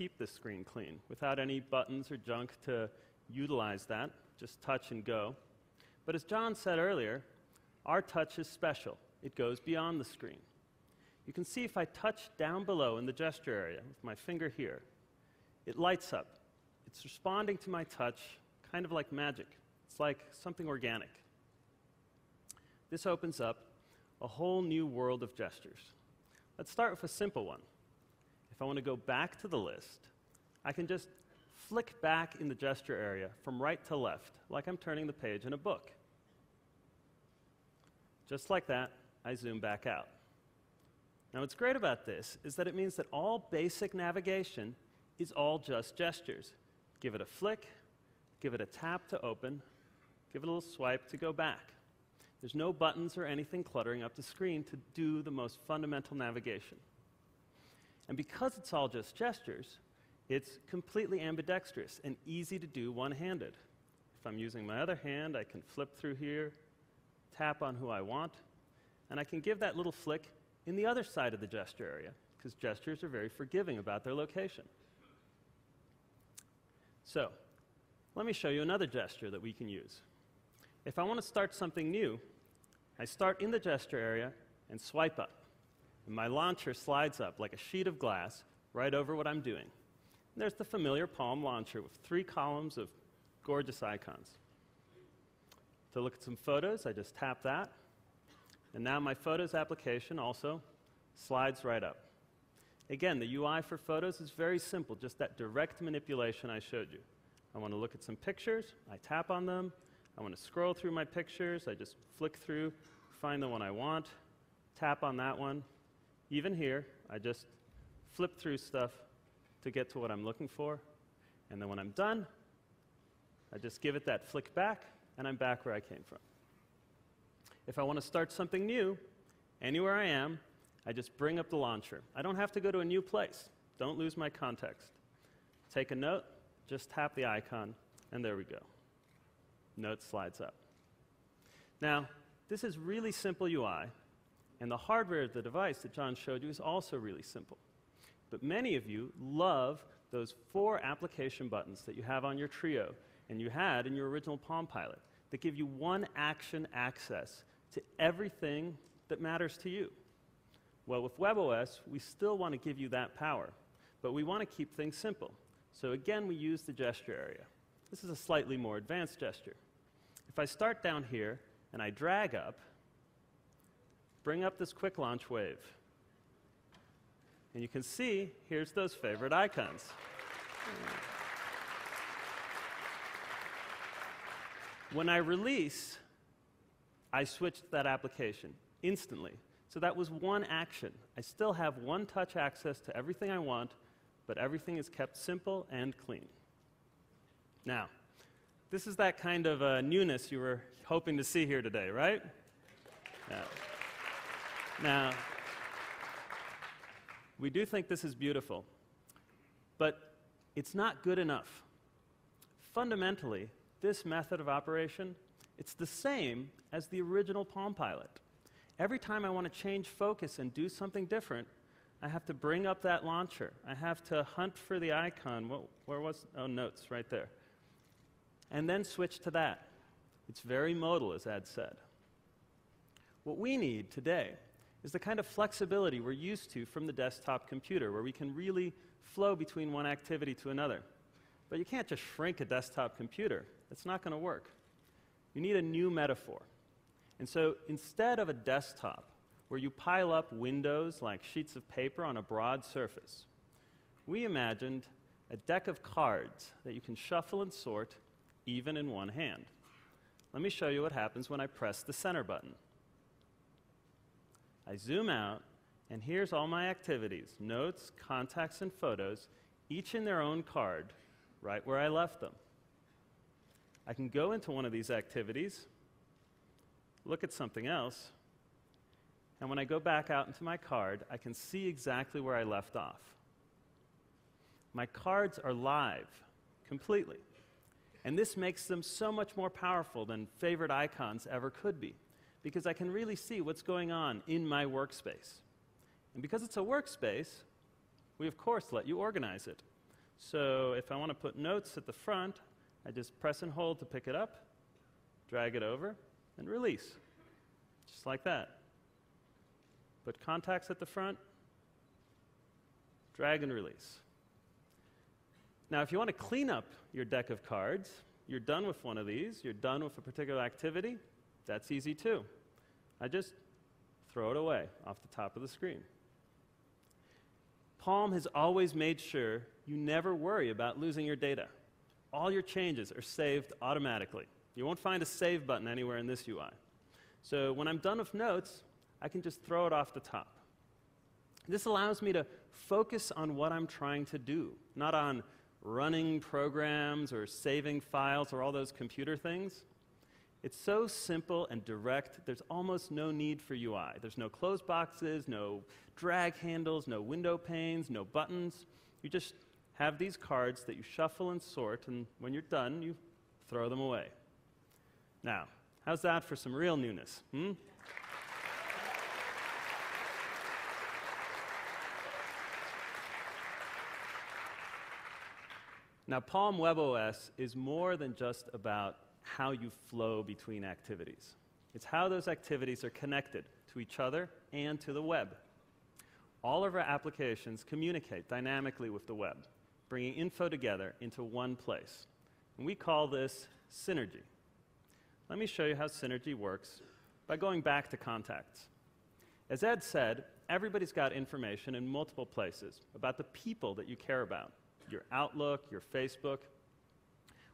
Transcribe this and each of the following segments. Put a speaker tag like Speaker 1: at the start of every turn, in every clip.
Speaker 1: keep this screen clean without any buttons or junk to utilize that, just touch and go. But as John said earlier, our touch is special. It goes beyond the screen. You can see if I touch down below in the gesture area with my finger here, it lights up. It's responding to my touch kind of like magic. It's like something organic. This opens up a whole new world of gestures. Let's start with a simple one. If I want to go back to the list, I can just flick back in the gesture area from right to left, like I'm turning the page in a book. Just like that, I zoom back out. Now, what's great about this is that it means that all basic navigation is all just gestures. Give it a flick, give it a tap to open, give it a little swipe to go back. There's no buttons or anything cluttering up the screen to do the most fundamental navigation. And because it's all just gestures, it's completely ambidextrous and easy to do one handed. If I'm using my other hand, I can flip through here, tap on who I want, and I can give that little flick in the other side of the gesture area, because gestures are very forgiving about their location. So, let me show you another gesture that we can use. If I want to start something new, I start in the gesture area and swipe up. And my launcher slides up like a sheet of glass right over what I'm doing. And there's the familiar Palm launcher with three columns of gorgeous icons. To look at some photos, I just tap that. And now my Photos application also slides right up. Again, the UI for Photos is very simple, just that direct manipulation I showed you. I want to look at some pictures, I tap on them. I want to scroll through my pictures, I just flick through, find the one I want, tap on that one. Even here, I just flip through stuff to get to what I'm looking for. And then when I'm done, I just give it that flick back, and I'm back where I came from. If I want to start something new, anywhere I am, I just bring up the launcher. I don't have to go to a new place. Don't lose my context. Take a note, just tap the icon, and there we go. Note slides up. Now, this is really simple UI, and the hardware of the device that John showed you is also really simple. But many of you love those four application buttons that you have on your Treo and you had in your original Palm Pilot that give you one action access to everything that matters to you. Well, with WebOS, we still want to give you that power, but we want to keep things simple. So again, we use the gesture area. This is a slightly more advanced gesture. If I start down here and I drag up, bring up this quick launch wave. And you can see, here's those favorite icons. When I release, I switched that application instantly. So that was one action. I still have one touch access to everything I want, but everything is kept simple and clean. Now, this is that kind of uh, newness you were hoping to see here today, right? Yeah. Now, we do think this is beautiful, but it's not good enough. Fundamentally, this method of operation, it's the same as the original Palm Pilot. Every time I want to change focus and do something different, I have to bring up that launcher. I have to hunt for the icon. Well, where was, oh, notes, right there. And then switch to that. It's very modal, as Ed said. What we need today is the kind of flexibility we're used to from the desktop computer, where we can really flow between one activity to another. But you can't just shrink a desktop computer. It's not going to work. You need a new metaphor. And so instead of a desktop where you pile up windows like sheets of paper on a broad surface, we imagined a deck of cards that you can shuffle and sort even in one hand. Let me show you what happens when I press the center button. I zoom out, and here's all my activities notes, contacts, and photos, each in their own card, right where I left them. I can go into one of these activities, look at something else, and when I go back out into my card, I can see exactly where I left off. My cards are live completely. And this makes them so much more powerful than favorite icons ever could be, because I can really see what's going on in my workspace. And because it's a workspace, we of course let you organize it. So if I want to put notes at the front, I just press and hold to pick it up, drag it over, and release. Just like that. Put contacts at the front, drag and release. Now, if you want to clean up your deck of cards, you're done with one of these, you're done with a particular activity, that's easy too. I just throw it away off the top of the screen. Palm has always made sure you never worry about losing your data. All your changes are saved automatically. You won't find a save button anywhere in this UI. So when I'm done with notes, I can just throw it off the top. This allows me to focus on what I'm trying to do, not on running programs or saving files or all those computer things. It's so simple and direct, there's almost no need for UI. There's no close boxes, no drag handles, no window panes, no buttons. You just have these cards that you shuffle and sort, and when you're done, you throw them away. Now, how's that for some real newness? Hmm? Now, Palm WebOS is more than just about how you flow between activities. It's how those activities are connected to each other and to the web. All of our applications communicate dynamically with the web, bringing info together into one place. And we call this synergy. Let me show you how synergy works by going back to contacts. As Ed said, everybody's got information in multiple places about the people that you care about your Outlook, your Facebook.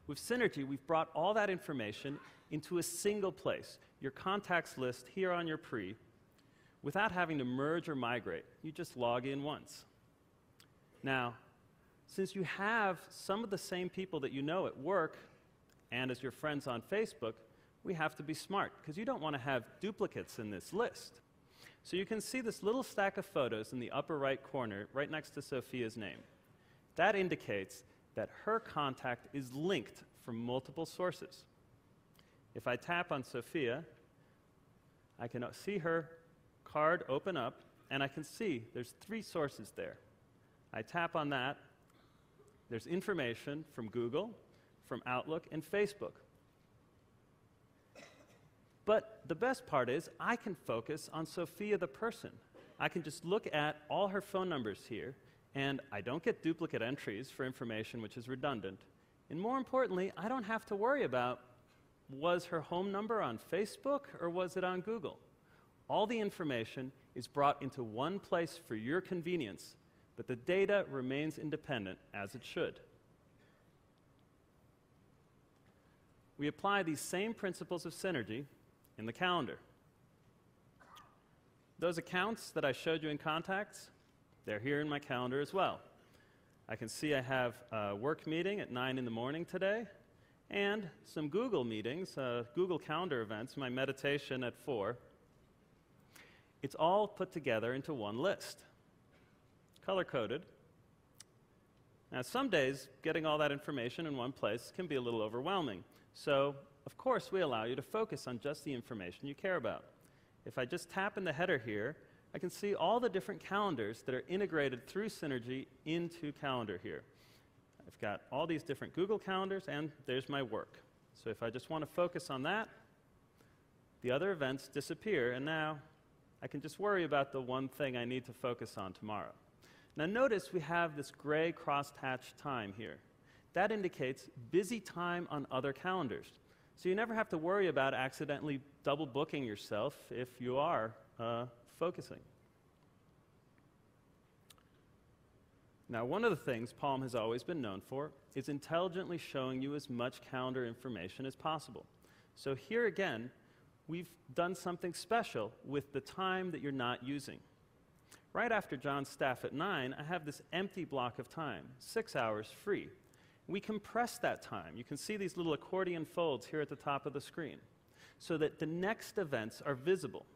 Speaker 1: With Synergy, we've brought all that information into a single place, your contacts list here on your pre, without having to merge or migrate. You just log in once. Now, since you have some of the same people that you know at work and as your friends on Facebook, we have to be smart because you don't want to have duplicates in this list. So you can see this little stack of photos in the upper right corner, right next to Sophia's name. That indicates that her contact is linked from multiple sources. If I tap on Sophia, I can see her card open up, and I can see there's three sources there. I tap on that, there's information from Google, from Outlook, and Facebook. But the best part is I can focus on Sophia the person. I can just look at all her phone numbers here and I don't get duplicate entries for information which is redundant. And more importantly, I don't have to worry about was her home number on Facebook or was it on Google? All the information is brought into one place for your convenience, but the data remains independent as it should. We apply these same principles of synergy in the calendar. Those accounts that I showed you in contacts, they're here in my calendar as well. I can see I have a work meeting at 9 in the morning today and some Google meetings, uh, Google Calendar events, my meditation at 4. It's all put together into one list, color coded. Now, some days, getting all that information in one place can be a little overwhelming. So, of course, we allow you to focus on just the information you care about. If I just tap in the header here, I can see all the different calendars that are integrated through Synergy into Calendar here. I've got all these different Google calendars, and there's my work. So if I just want to focus on that, the other events disappear, and now I can just worry about the one thing I need to focus on tomorrow. Now notice we have this gray crosshatch time here. That indicates busy time on other calendars. So you never have to worry about accidentally double booking yourself if you are uh, focusing. Now, one of the things Palm has always been known for is intelligently showing you as much calendar information as possible. So here again, we've done something special with the time that you're not using. Right after John's staff at 9, I have this empty block of time, six hours free. We compress that time. You can see these little accordion folds here at the top of the screen so that the next events are visible.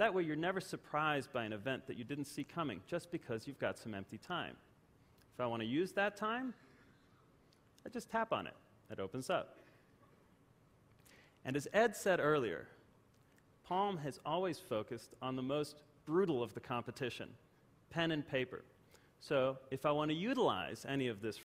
Speaker 1: That way, you're never surprised by an event that you didn't see coming just because you've got some empty time. If I want to use that time, I just tap on it. It opens up. And as Ed said earlier, Palm has always focused on the most brutal of the competition pen and paper. So if I want to utilize any of this